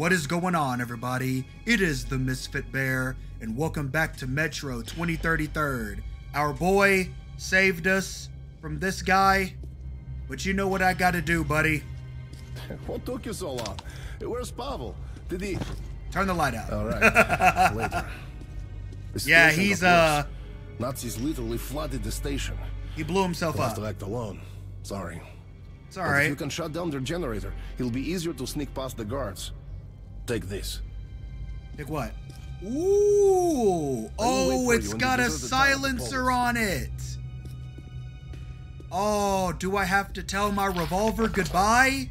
What is going on, everybody? It is the Misfit Bear, and welcome back to Metro 2033. Our boy saved us from this guy, but you know what I gotta do, buddy. What took you so long? Where's Pavel? Did he? Turn the light out. All right. Later. Yeah, he's, uh, Nazis literally flooded the station. He blew himself up. act alone. Sorry. It's But If you can shut down their generator, it'll be easier to sneak past the guards. Take this. Take what? Ooh! Oh, it's you in the got a deserted town of the silencer on it. Oh, do I have to tell my revolver goodbye?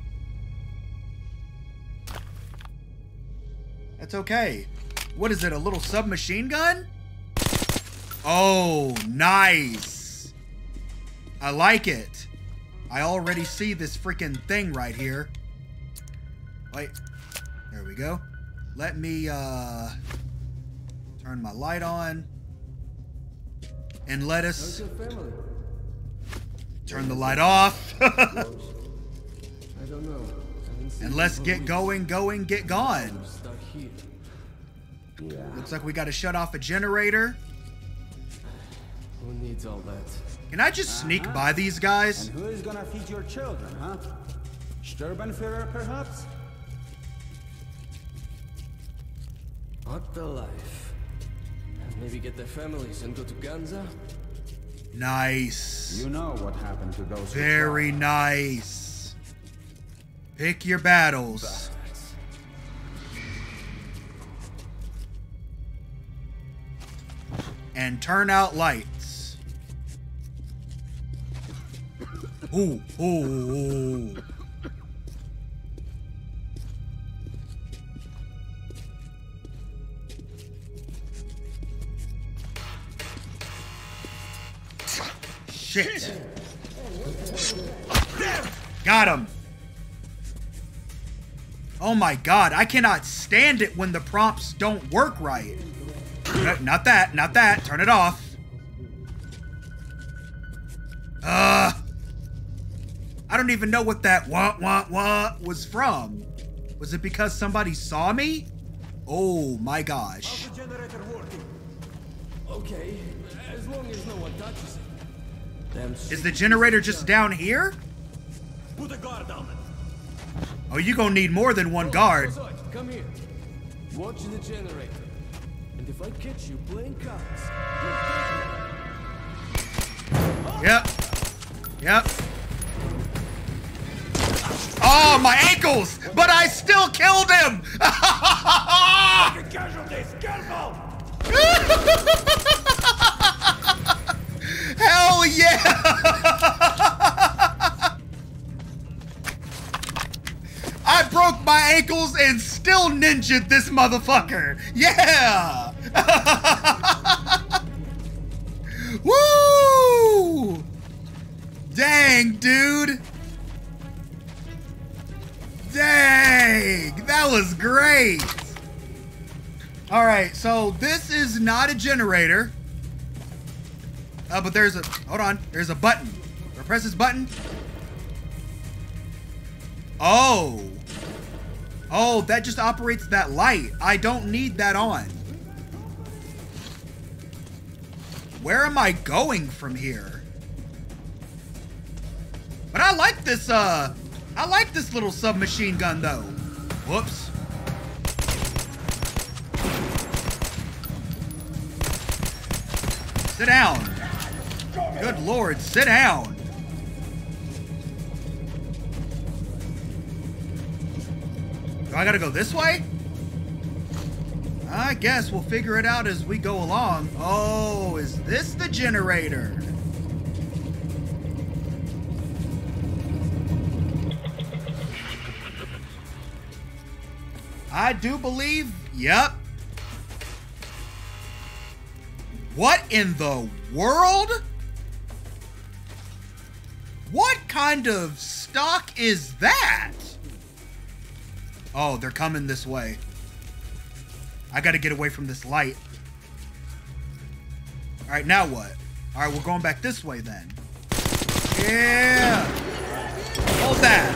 That's okay. What is it, a little submachine gun? Oh, nice. I like it. I already see this freaking thing right here. Wait. There we go. Let me uh turn my light on. And let us turn the light off. I don't know. And let's get going, going, get gone. I'm stuck here. Looks like we got to shut off a generator. Who needs all that? Can I just sneak by these guys? And who is gonna feed your children, huh? Sturmbannführer, perhaps? What the life? Maybe get their families and go to Hansa? Nice. You know what happened to those Very tried. nice. Pick your battles. And turn out lights. Ooh, ooh, ooh. Shit. Got him. Oh my god, I cannot stand it when the prompts don't work right. No, not that, not that. Turn it off. Uh I don't even know what that wah wah wah was from. Was it because somebody saw me? Oh my gosh. Okay, as long as no one touches Is the generator just down here? Put a guard on it. Oh, you gonna need more than one guard. Come here. Watch the generator. And if I catch you playing cards, Yep. Yep. Oh, my ankles! But I still killed him! Hell yeah! I broke my ankles and still ninja'd this motherfucker! Yeah! Woo! Dang, dude! Dang! That was great! Alright, so this is not a generator. Uh, but there's a hold on. There's a button. Do I press this button? Oh. Oh, that just operates that light. I don't need that on. Where am I going from here? But I like this, uh, I like this little submachine gun though. Whoops. Sit down. Good lord, sit down. Do I gotta go this way? I guess we'll figure it out as we go along. Oh, is this the generator? I do believe, yep. What in the world? kind of stock is that? Oh, they're coming this way. I gotta get away from this light. Alright, now what? Alright, we're going back this way then. Yeah! Hold that!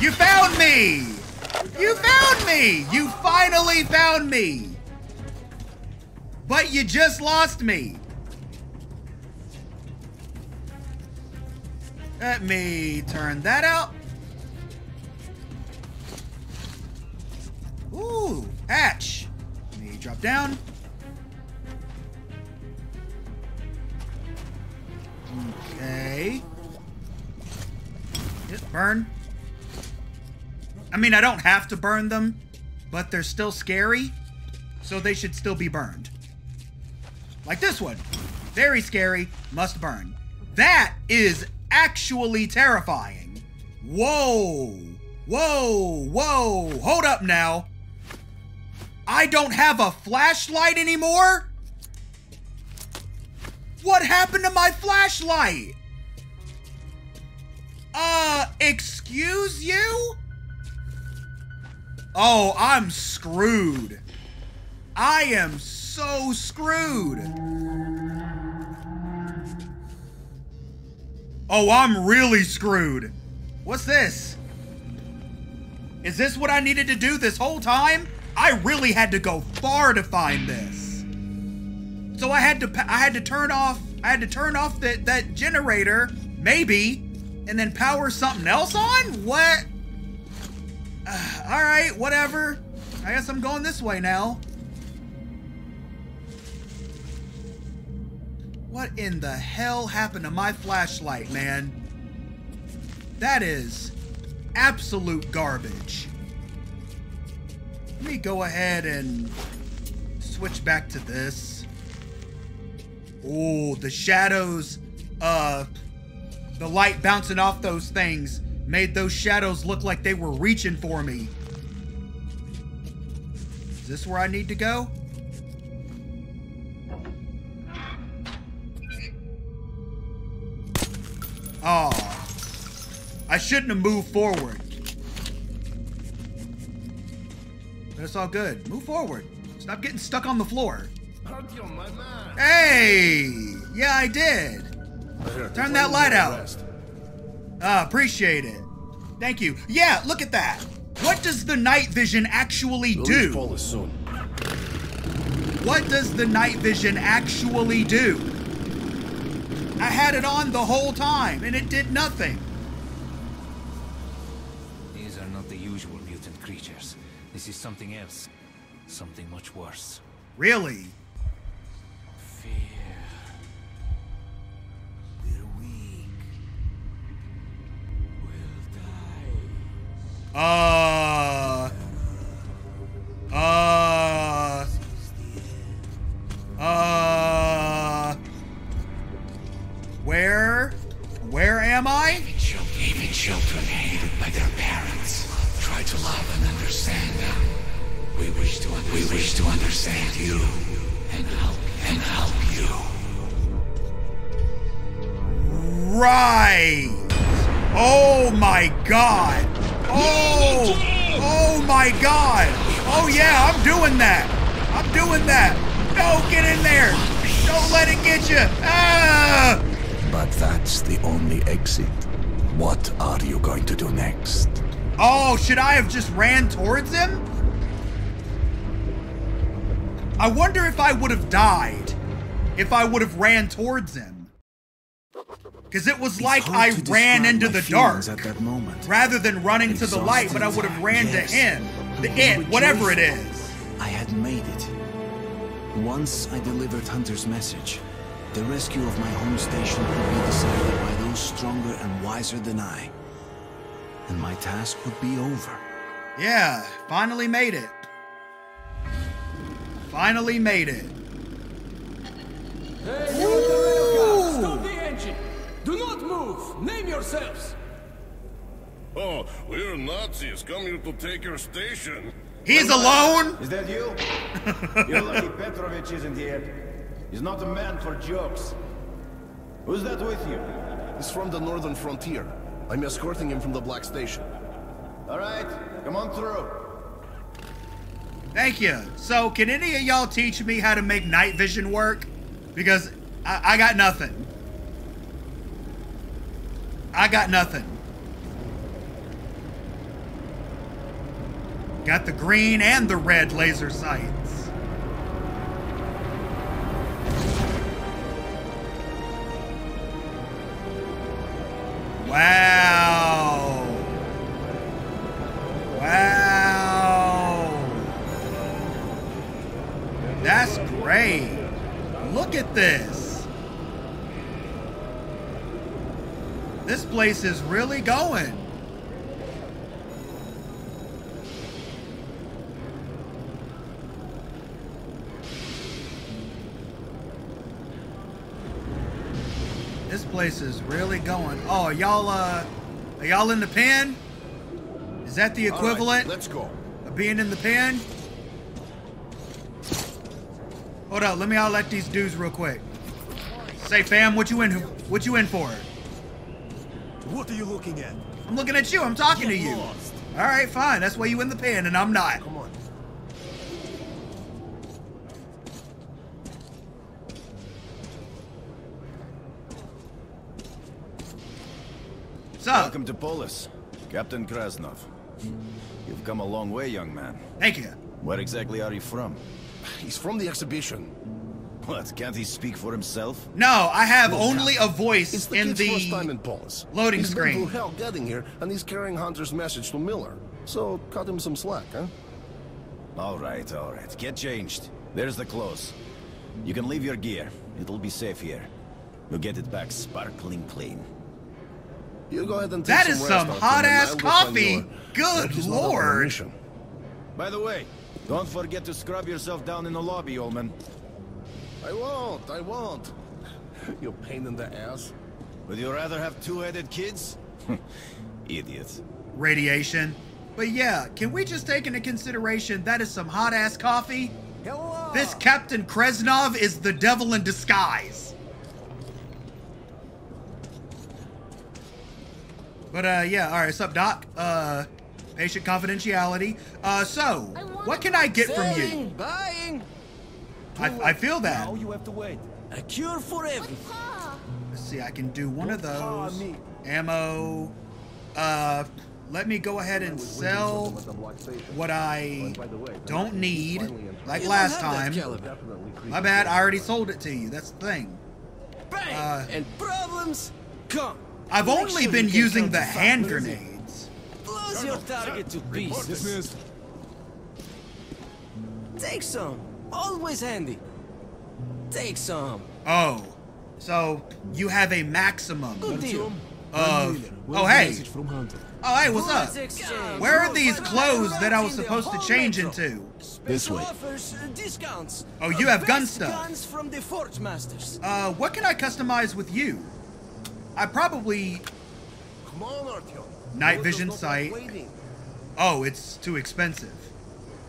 you found me! You found me! You finally found me! But you just lost me. Let me turn that out. Ooh, hatch. Let me drop down. Okay. Yep, burn. I mean, I don't have to burn them, but they're still scary, so they should still be burned. Like this one. Very scary, must burn. That is actually terrifying. Whoa. Whoa, whoa. Hold up now. I don't have a flashlight anymore? What happened to my flashlight? Uh, excuse you? Oh, I'm screwed. I am so screwed. Oh, I'm really screwed. What's this? Is this what I needed to do this whole time? I really had to go far to find this. So I had to I had to turn off I had to turn off that that generator, maybe, and then power something else on? What? Uh, all right, whatever. I guess I'm going this way now. What in the hell happened to my flashlight, man? That is absolute garbage. Let me go ahead and switch back to this. Oh, the shadows, uh, the light bouncing off those things made those shadows look like they were reaching for me. Is this where I need to go? Oh. I shouldn't have moved forward. But it's all good. Move forward. Stop getting stuck on the floor. Hey! Yeah, I did. Turn that light out. Ah, appreciate it. Thank you. Yeah, look at that. What does the night vision actually do? Paul is soon. What does the night vision actually do? I had it on the whole time and it did nothing. These are not the usual mutant creatures. This is something else. Something much worse. Really? If I would have ran towards him. Because it was like I ran into the dark at that moment. rather than running to the light, but I would have ran Yes. to him, the it, whatever it is. I had made it. Once I delivered Hunter's message, the rescue of my home station would be decided by those stronger and wiser than I. And my task would be over. Yeah, finally made it. Finally made it. Hey, you at the railgun! Stop the engine! Do not move! Name yourselves! Oh, we're Nazis come here to take your station. He's alone? Is that you? You're lucky Petrovich isn't here. He's not a man for jokes. Who's that with you? He's from the northern frontier. I'm escorting him from the Black Station. All right, come on through. Thank you. So, can any of y'all teach me how to make night vision work? Because I, I got nothing. I got nothing. Got the green and the red laser sights. Wow. This. This place is really going. This place is really going. Oh, y'all uh are y'all in the pen? Is that the All right, equivalent let's go. of being in the pen? Hold up, let me out let these dudes real quick. Say fam, what you in what you in for? What are you looking at? I'm looking at you, I'm talking to you. lost. Alright, fine. That's why you in the pen and I'm not. Come on. So Welcome to Polis, Captain Krasnov. You've come a long way, young man. thank you. Where exactly are you from? He's from the exhibition. What, can't he speak for himself? No, I have Look, only a voice It's the in kid's first time the in Polis. loading he's screen. been through hell getting here, and he's carrying Hunter's message to Miller. So cut him some slack, huh? All right, all right. Get changed. There's the clothes. You can leave your gear. It'll be safe here. We'll get it back sparkling clean. You go ahead and take That some is rest, some hot-ass and I'll go find coffee. Good Reggie's not up on a lord. By the way, don't forget to scrub yourself down in the lobby, old man. I won't, I won't. You pain in the ass. Would you rather have two-headed kids? Idiot. radiation. But yeah, can we just take into consideration that is some hot ass coffee? Hello. This Captain Kresnov is the devil in disguise. But uh yeah, all right, what's up, Doc? Uh patient confidentiality. Uh so, what can I get from you? Selling, buying, I, I feel that. Now you have to wait. a cure for everything. Let's see, I can do one of those. Ammo. Uh, let me go ahead and sell what I don't need, like last time. My bad, I already sold it to you. That's the thing. Bang! Uh, and problems come. I've only been using the hand five. Grenades. Blows your target to pieces. Take some. Always handy. Take some. Oh, so you have a maximum Good deal. of. Oh, hey. Oh, hey, what's up? Where are these clothes that I was supposed to change into? This way. Offers, uh, discounts. Oh, you have gun best stuff. Guns from the Forge Masters. Uh, what can I customize with you? I probably. Come on, Artyom. Night vision sight. Oh, it's too expensive.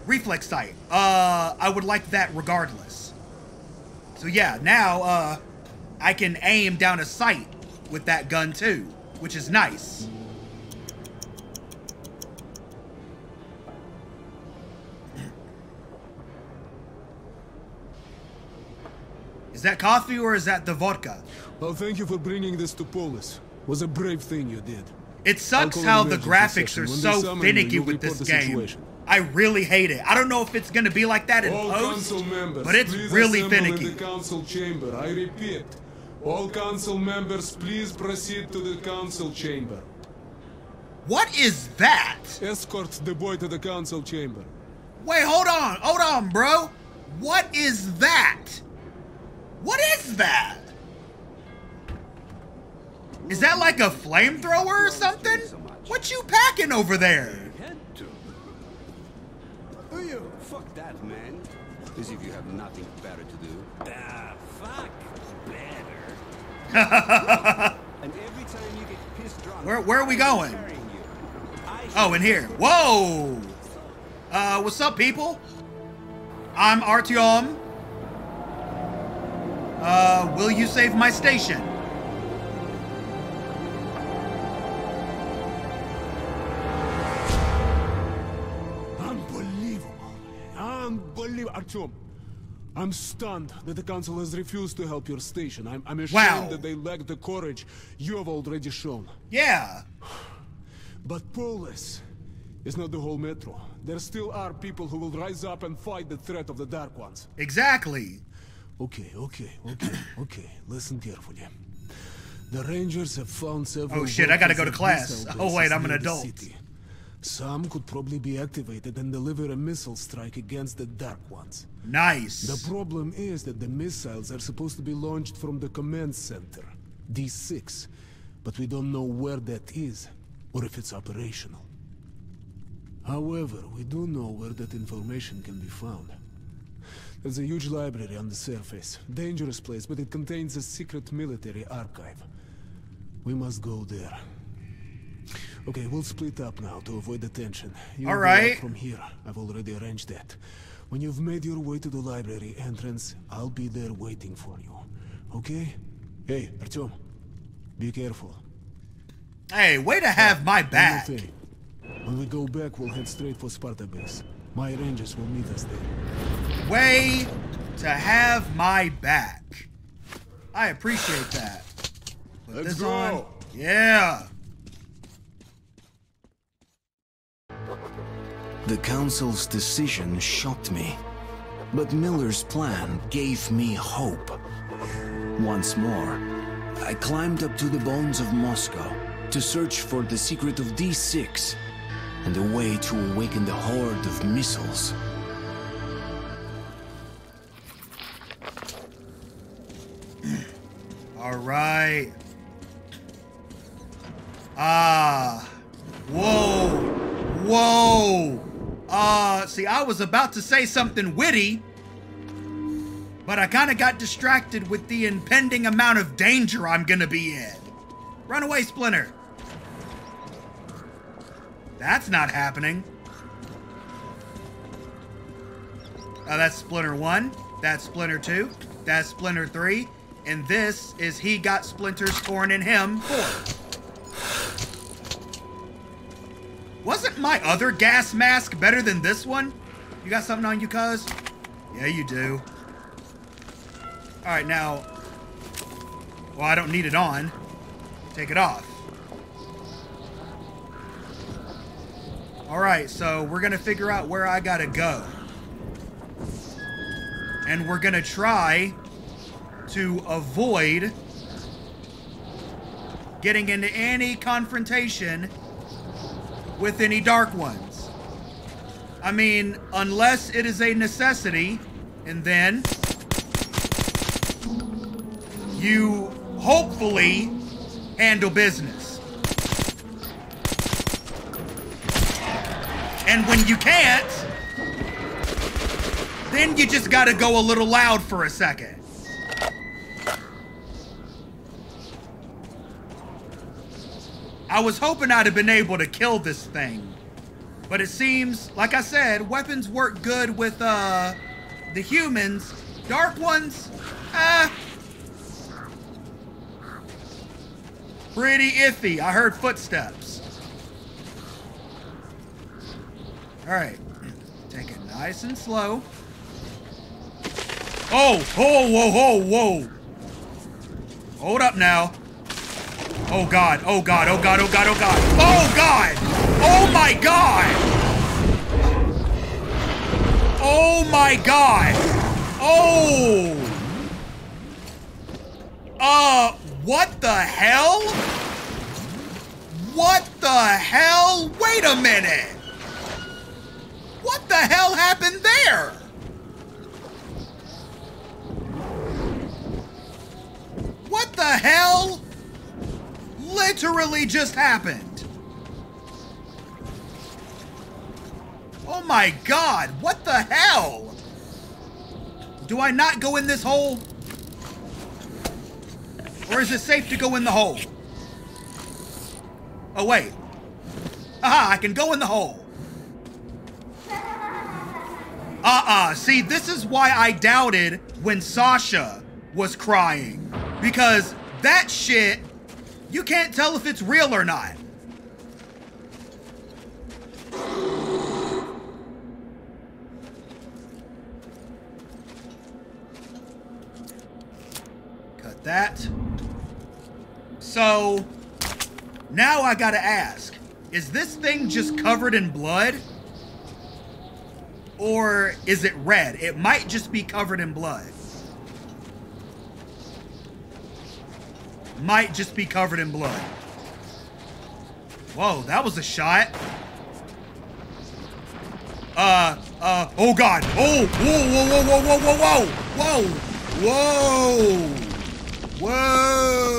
Reflex sight. Uh, I would like that regardless. So yeah, now, uh, I can aim down a sight with that gun too, which is nice. Is that coffee or is that the vodka? Well, thank you for bringing this to Polis. Was a brave thing you did. It sucks call how the graphics are so finicky with this game. I really hate it. I don't know if it's gonna be like that in All post, council members, but it's please really assemble finicky. in the council chamber. I repeat, all council members, please proceed to the council chamber. What is that? Escort the boy to the council chamber. Wait, hold on, hold on, bro. What is that? What is that? Is that like a flamethrower or something? What you packing over there? Do you? Fuck that, man. As if you have nothing better to do. Ah, fuck. Better. And every time you get pissed drunk, Where- where are we going? carrying you. I Oh, in here. Whoa! Uh, what's up, people? I'm Artyom. Uh, will you save my station? Artyom, I'm stunned that the Council has refused to help your station. I'm, I'm ashamed Wow. that they lack the courage you have already shown. Yeah. But Polis is not the whole Metro. There still are people who will rise up and fight the threat of the Dark Ones. Exactly. Okay, okay, okay, okay. Listen carefully. The Rangers have found several. Oh, shit, I gotta go to class. Oh, wait, I'm an adult. city. Some could probably be activated and deliver a missile strike against the Dark Ones. Nice. The problem is that the missiles are supposed to be launched from the command center, D6, but we don't know where that is or if it's operational. However, we do know where that information can be found. There's a huge library on the surface. Dangerous place, but it contains a secret military archive. We must go there. Okay, we'll split up now to avoid the tension. You All go. From here, I've already arranged that. When you've made your way to the library entrance, I'll be there waiting for you. Okay? Hey, Artyom. Be careful. Hey, way to have my back. thing. When we go back, we'll head straight for Sparta base. My rangers will meet us there. Way to have my back. I appreciate that. Put Let's this go. on. Yeah. The Council's decision shocked me. But Miller's plan gave me hope. Once more, I climbed up to the bones of Moscow to search for the secret of D6 and a way to awaken the horde of missiles. All right. Ah. Whoa. Whoa. Uh, see, I was about to say something witty, but I kind of got distracted with the impending amount of danger I'm gonna be in. Run away, Splinter. That's not happening. Uh, that's Splinter 1. That's Splinter 2. That's Splinter 3. And this is He Got Splinters Torn in Him 4. My other gas mask better than this one? You got something on you, cuz? Yeah, you do. Alright, now... Well, I don't need it on. Take it off. Alright, so we're gonna figure out where I gotta go. And we're gonna try to avoid getting into any confrontation with any Dark Ones. I mean, unless it is a necessity, and then you hopefully handle business. And when you can't, then you just gotta go a little loud for a second. I was hoping I'd have been able to kill this thing. But it seems, like I said, weapons work good with, uh, the humans. Dark ones, ah. Pretty iffy. I heard footsteps. Alright. Take it nice and slow. Oh, oh, whoa, whoa, whoa. Hold up now. Oh god, oh god, oh god, oh god, oh god. Oh god! Oh my god! Oh my god! Oh! Uh, what the hell? What the hell? Wait a minute! What the hell happened there? What the hell? Literally just happened. Oh my god, what the hell? Do I not go in this hole? Or is it safe to go in the hole? Oh wait. Aha, I can go in the hole. Uh-uh. See, this is why I doubted when Sasha was crying. Because that shit, you can't tell if it's real or not. Cut that. So, now I gotta ask, is this thing just covered in blood? Or is it red? It might just be covered in blood. Might just be covered in blood. Whoa, that was a shot. Uh, uh, oh god. Oh, whoa, whoa, whoa, whoa, whoa, whoa, whoa, whoa, whoa, whoa.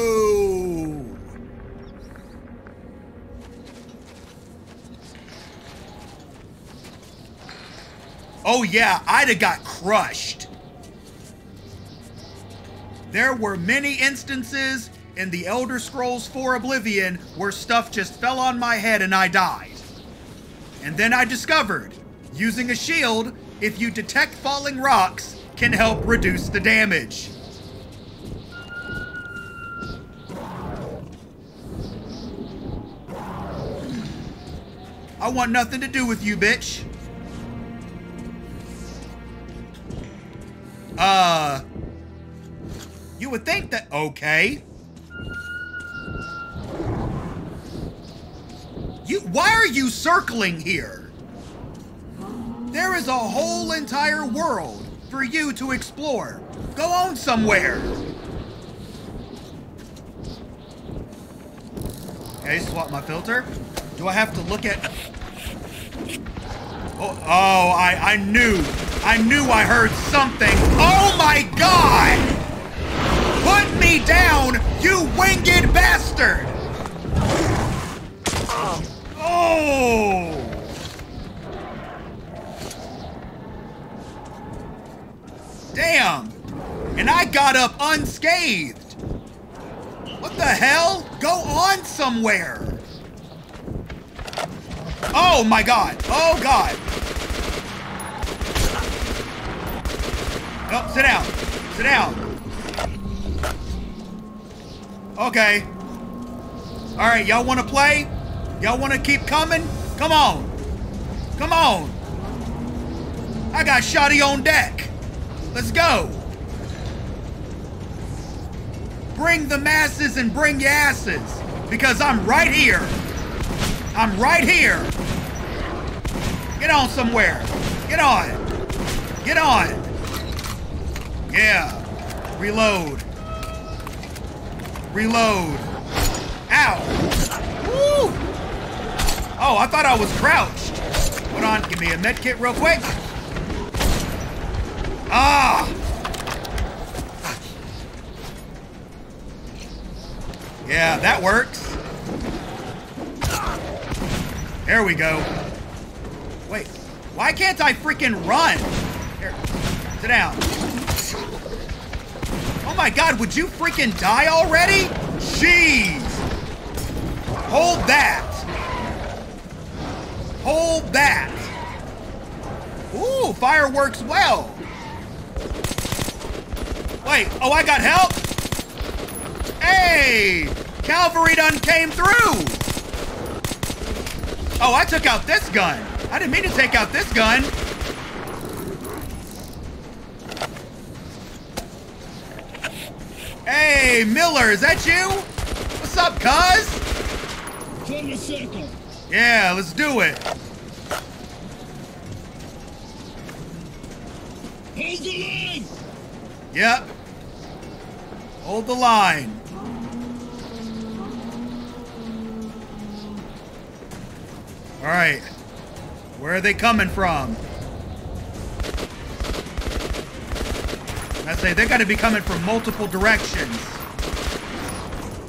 Oh yeah, I'd have got crushed. There were many instances in the Elder Scrolls 4 Oblivion where stuff just fell on my head and I died. And then I discovered using a shield, if you detect falling rocks, can help reduce the damage. I want nothing to do with you, bitch. Uh, you would think that, okay. You, why are you circling here? There is a whole entire world for you to explore. Go on somewhere. Okay, swap my filter. Do I have to look at... Oh, oh I, I knew. I knew I heard something. Oh my god! Put me down, you winged bastard! Damn! And I got up unscathed! What the hell? Go on somewhere! Oh my god! Oh god! Oh, sit down! Sit down! Okay. Alright, y'all wanna play? Y'all wanna keep coming? Come on! Come on! I got Shoddy on deck! Let's go! Bring the masses and bring your asses! Because I'm right here! I'm right here! Get on somewhere! Get on! Get on! Yeah! Reload! Reload! Ow! Oh, I thought I was crouched! Hold on, give me a med kit real quick! Ah! Yeah, that works. There we go. Wait, why can't I freaking run? Here, sit down. Oh my god, would you freaking die already? Jeez! Hold that! Hold that! Ooh, fireworks well! Wait, oh, I got help? Hey! Cavalry done came through! Oh, I took out this gun. I didn't mean to take out this gun. Hey, Miller, is that you? What's up, cuz? Form a circle. Yeah, let's do it. Hold the line. Yep. Hold the line. All right. Where are they coming from? I say they got to be coming from multiple directions.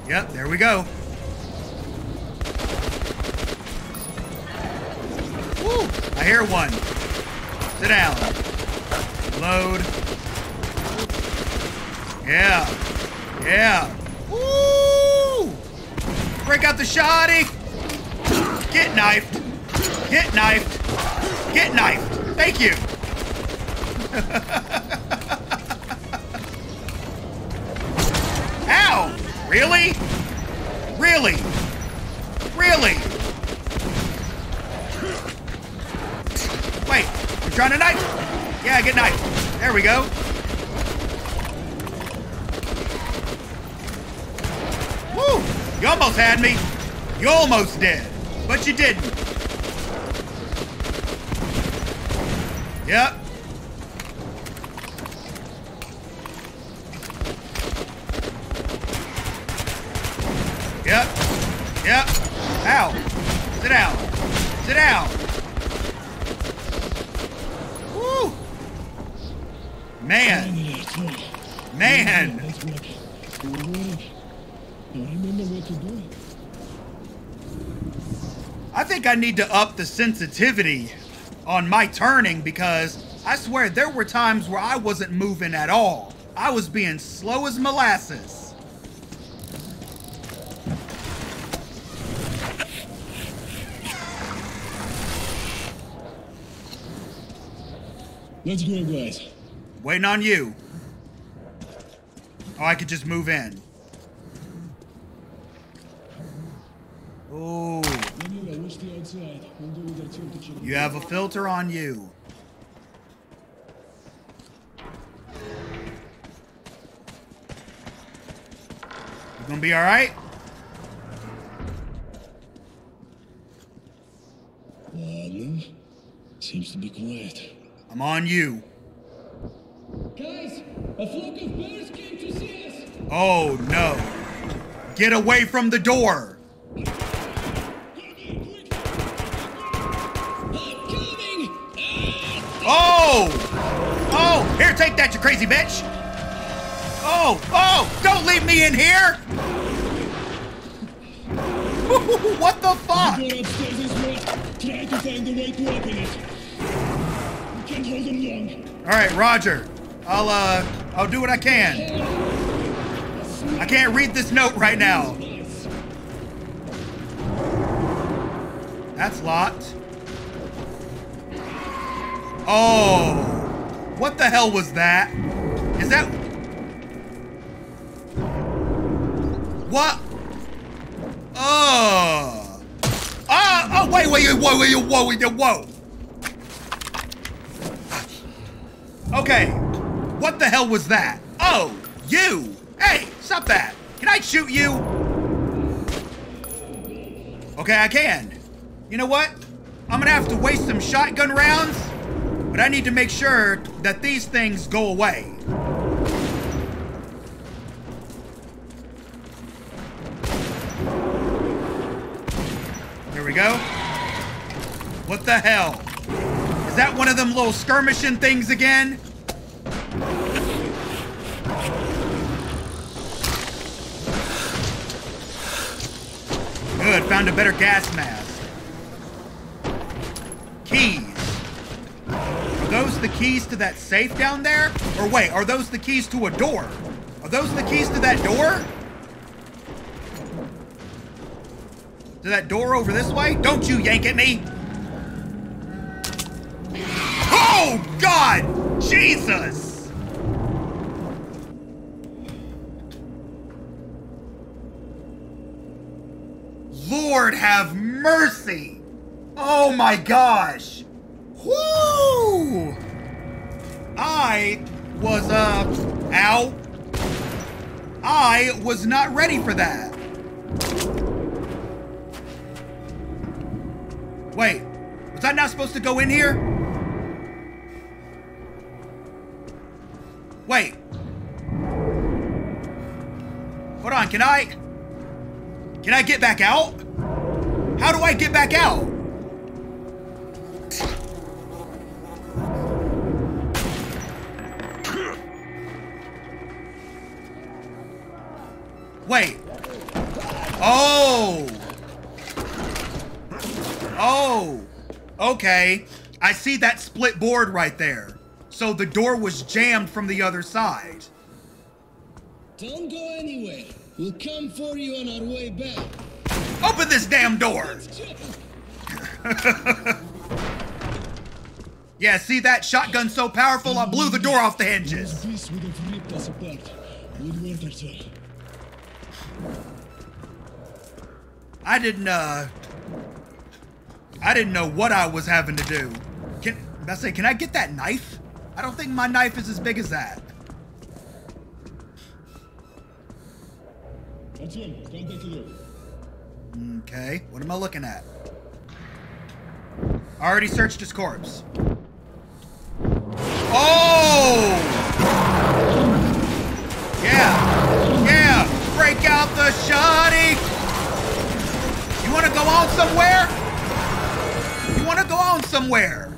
Yep, there we go. Woo! I hear one. Sit down. Load. Yeah. Yeah. Woo! Break out the shoddy. Get knifed. Get knifed. Get knifed. Thank you. Ow! Really? Really? Really? Wait, you trying to knife? Yeah, get knifed. There we go. Woo! You almost had me. You almost did. But you didn't. Yep. Yep. Yep. Ow. Sit down. Sit down. Woo. Man. Man. Let's work. Don't worry. Now remember what to do. I think I need to up the sensitivity on my turning because I swear there were times where I wasn't moving at all. I was being slow as molasses. Let's go, guys. Waiting on you. Oh, I could just move in. Oh, Manila, watch the outside. We'll go with our team to check. you have a filter on you. You gonna be all right? No. Seems to be quiet. I'm on you. Guys, a flock of came to see us. Oh no. Get away from the door. I'm coming! Oh! Oh! Here, take that, you crazy bitch! Oh! Oh! Don't leave me in here! what the fuck? The door upstairs is locked. Try to find a way to open it. We can't hold them long. All right, Roger. I'll uh, I'll do what I can. I can't read this note right now. That's locked. Oh, what the hell was that? Is that what? Oh, ah, oh, wait, wait, whoa, wait, whoa, whoa, whoa. Okay, what the hell was that? Oh, you! Hey, stop that! Can I shoot you? Okay, I can. You know what? I'm gonna have to waste some shotgun rounds, but I need to make sure that these things go away. There we go. What the hell? Is that one of them little skirmishing things again? Found a better gas mask. Keys. Are those the keys to that safe down there? Or wait, are those the keys to a door? Are those the keys to that door? To that door over this way? Don't you yank at me! Oh, God! Jesus! Lord have mercy! Oh my gosh! Whoo! I was, uh, ow. I was not ready for that. Wait, was I not supposed to go in here? Wait. Hold on, can I? Can I get back out? How do I get back out? Oh. Oh. Okay. I see that split board right there. So the door was jammed from the other side. Don't go anywhere. We'll come for you on our way back. Open this damn door! yeah, see that shotgun so powerful I blew the door off the hinges. This would have ripped us apart. Good work. I didn't, uh, I didn't know what I was having to do. Can, I say, can I get that knife? I don't think my knife is as big as that. Okay, what am I looking at? I already searched his corpse. Oh! Yeah! Yeah! Break out the shoddy! You wanna go on somewhere? You wanna go on somewhere?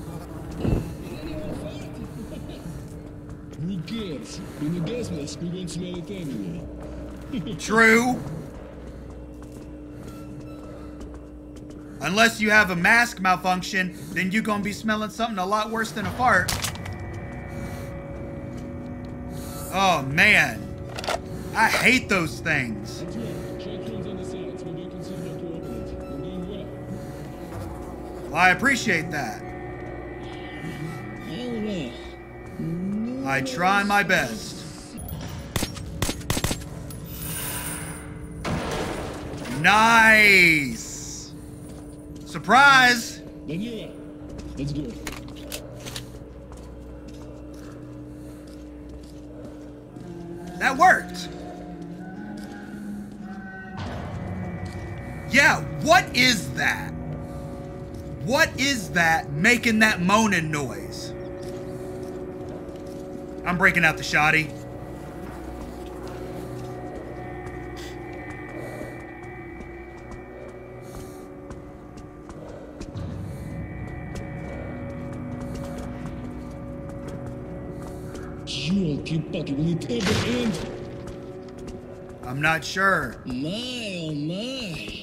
Who cares? In a gas mask, we won't smell it anyway. True. Unless you have a mask malfunction, then you're gonna be smelling something a lot worse than a fart. Oh man. I hate those things. I appreciate that. I try my best. Nice. Surprise. Danila, let's go. That worked. Yeah, what is that? What is that making that moaning noise? I'm breaking out the shoddy. You all keep fucking. Will it ever end? I'm not sure. My, oh my.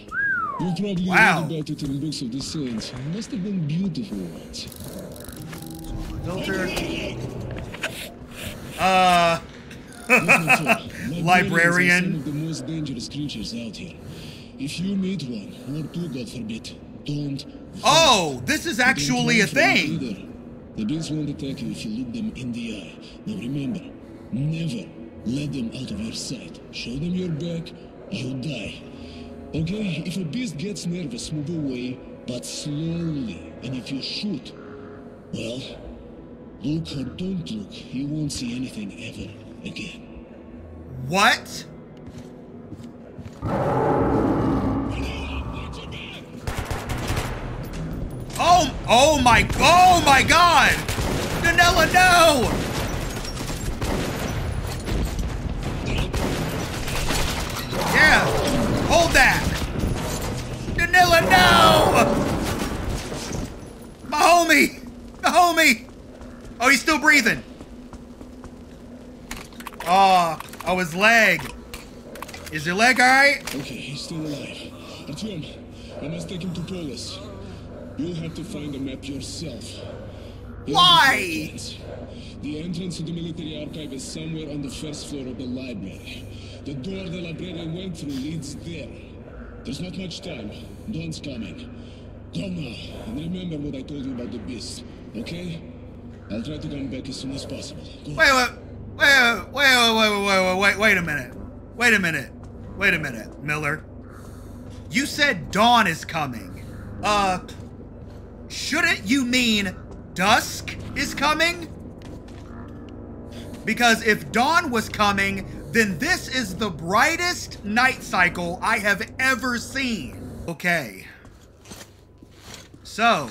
You probably Wow. read about it in books of the saints. It must have been beautiful once. Filter. Uh. Librarian. Librarians are some of the most dangerous creatures out here. If you meet one, or two, God forbid, don't. Oh, this is actually a run from it thing. either. The beings won't attack you if you look them in the eye. Now remember, never let them out of your sight. Show them your back, you die. Okay? If a beast gets nervous, move away, but slowly. And if you shoot, well, look or don't look, you won't see anything ever again. What? Oh, oh my, oh my God! Danila, no! Yeah, hold that! Danila, no! My homie! My homie! Oh, he's still breathing. Oh, oh, his leg. Is your leg alright? Okay, he's still alive. Artyom, I must take him to Polis. You'll have to find the map yourself. Why? The entrance to the military archive is somewhere on the first floor of the library. The door the librarian went through leads there. There's not much time. Dawn's coming. Go now, and remember what I told you about the beast, okay? I'll try to come back as soon as possible. Go. Wait, wait, wait, wait, wait, wait, wait, wait, wait, wait a minute. Wait a minute. Wait a minute, Miller. You said dawn is coming. Uh, shouldn't you mean dusk is coming? Because if dawn was coming, then this is the brightest night cycle I have ever seen. Okay. So.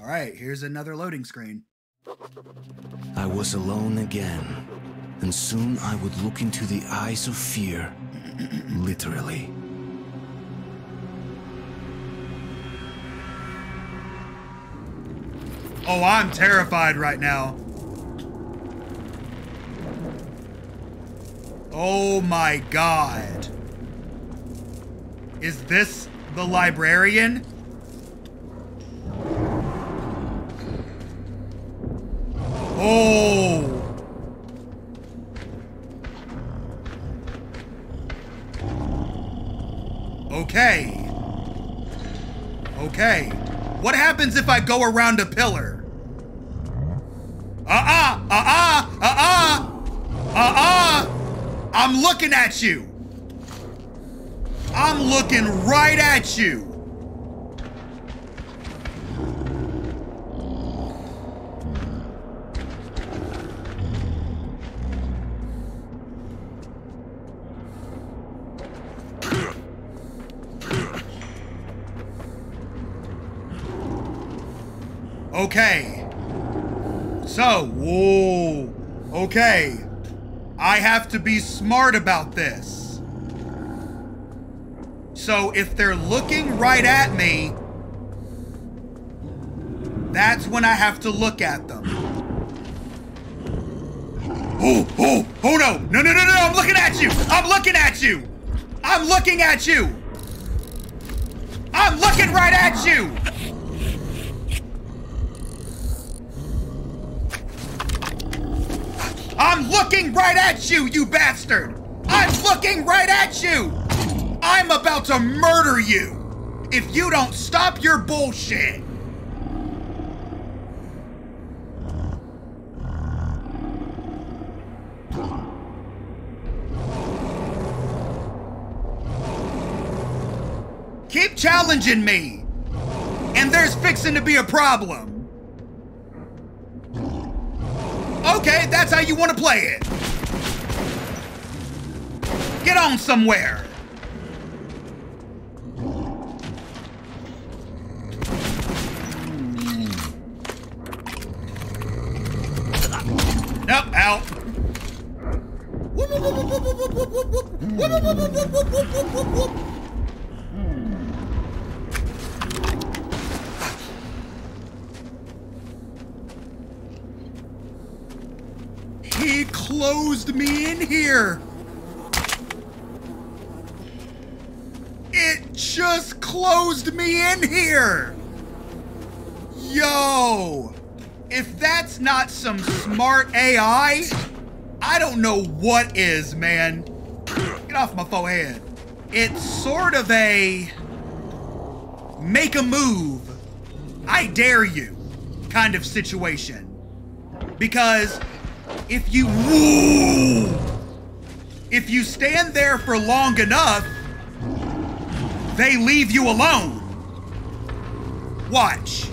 All right, here's another loading screen. I was alone again, and soon I would look into the eyes of fear, literally. Oh, I'm terrified right now. Oh my god. Is this the librarian? Oh. Okay. Okay. What happens if I go around a pillar? looking at you! I'm looking right at you! Okay. So, whoa. Okay. I have to be smart about this. So if they're looking right at me, that's when I have to look at them. Oh, oh, oh no. No, no, no, no, I'm looking at you. I'm looking at you. I'm looking at you. I'm looking right at you. I'm looking right at you, you bastard! I'm looking right at you! I'm about to murder you if you don't stop your bullshit! Keep challenging me! And there's fixing to be a problem. Okay, that's how you want to play it. Get on somewhere. Nope, out. He closed me in here. It just closed me in here. Yo, if that's not some smart AI, I don't know what is, man. Get off my forehead. It's sort of a make a move. I dare you kind of situation. Because if you woo, if you stand there for long enough, they leave you alone. Watch.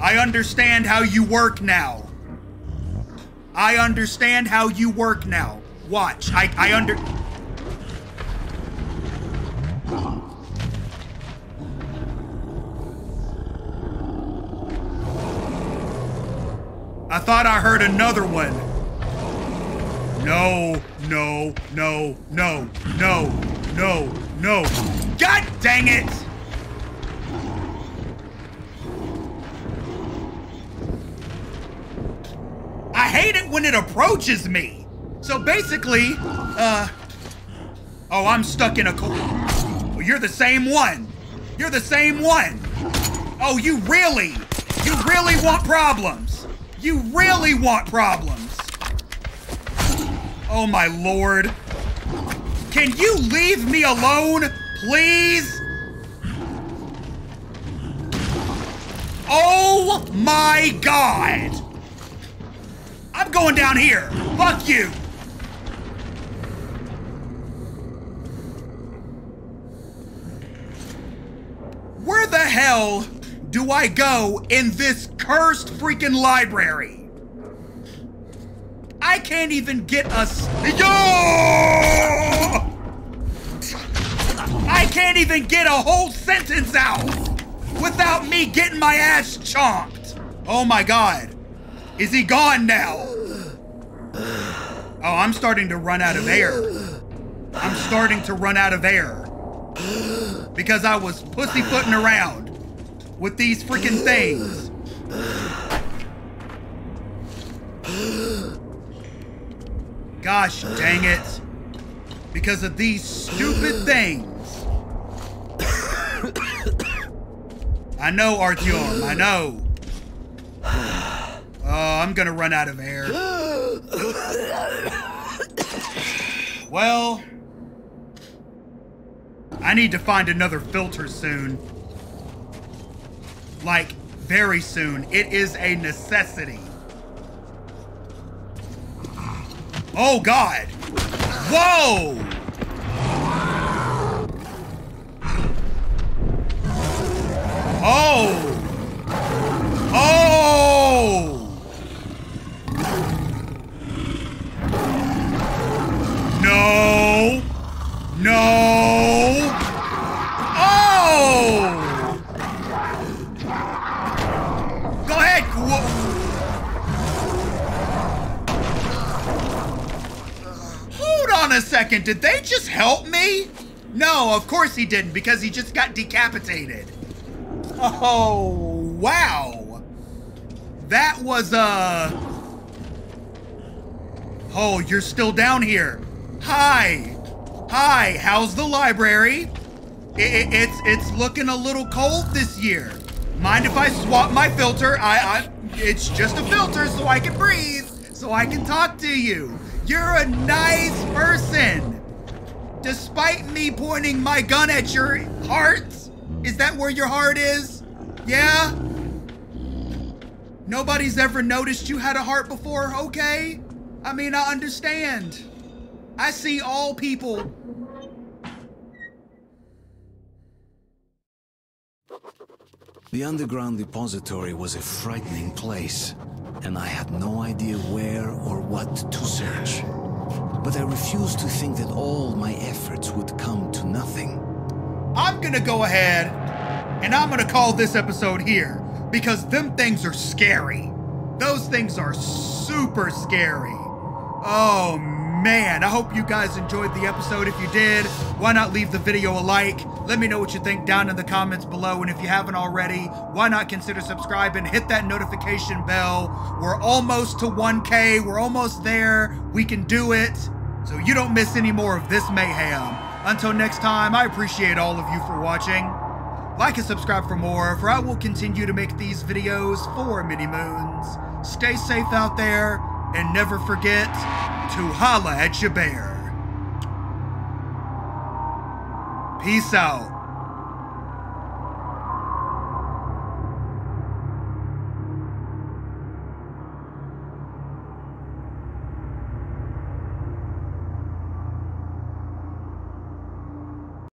I understand how you work now. I understand how you work now. Watch. I, I under. I thought I heard another one. No, no, no, no, no, no, no. God dang it! I hate it when it approaches me. So basically, uh, oh, I'm stuck in a co- oh, You're the same one. You're the same one. Oh, you really, you really want problems. You really want problems. Oh my lord. Can you leave me alone, please? Oh my god. I'm going down here. Fuck you. Where the hell do I go in this cursed freaking library? I can't even get a Yo! I can't even get a whole sentence out without me getting my ass chomped. Oh my god. Is he gone now? Oh, I'm starting to run out of air. I'm starting to run out of air. Because I was pussyfooting around with these freaking things. Gosh dang it. Because of these stupid things. I know, Artyom, I know. Oh, I'm gonna run out of air. Well, I need to find another filter soon. Like, very soon. It is a necessity. Oh, God. Whoa! Oh! Oh! Second. Did they just help me? No, of course he didn't because he just got decapitated. Oh, wow. That was, uh... Oh, you're still down here. Hi. Hi, how's the library? I I it's it's looking a little cold this year. Mind if I swap my filter? I, I it's just a filter so I can breathe, so I can talk to you. You're a nice person. Despite me pointing my gun at your heart, is that where your heart is? Yeah? Nobody's ever noticed you had a heart before, okay? I mean, I understand. I see all people. The underground depository was a frightening place, and I had no idea where or what to search. But I refused to think that all my efforts would come to nothing. I'm gonna go ahead and I'm gonna call this episode here because them things are scary. Those things are super scary. Oh man, I hope you guys enjoyed the episode. If you did, why not leave the video a like? Let me know what you think down in the comments below. And if you haven't already, why not consider subscribing? Hit that notification bell. We're almost to 1K. We're almost there. We can do it. So you don't miss any more of this mayhem. Until next time, I appreciate all of you for watching. Like and subscribe for more, for I will continue to make these videos for Mini Moons. Stay safe out there, and never forget to holla at your bear. Peace out.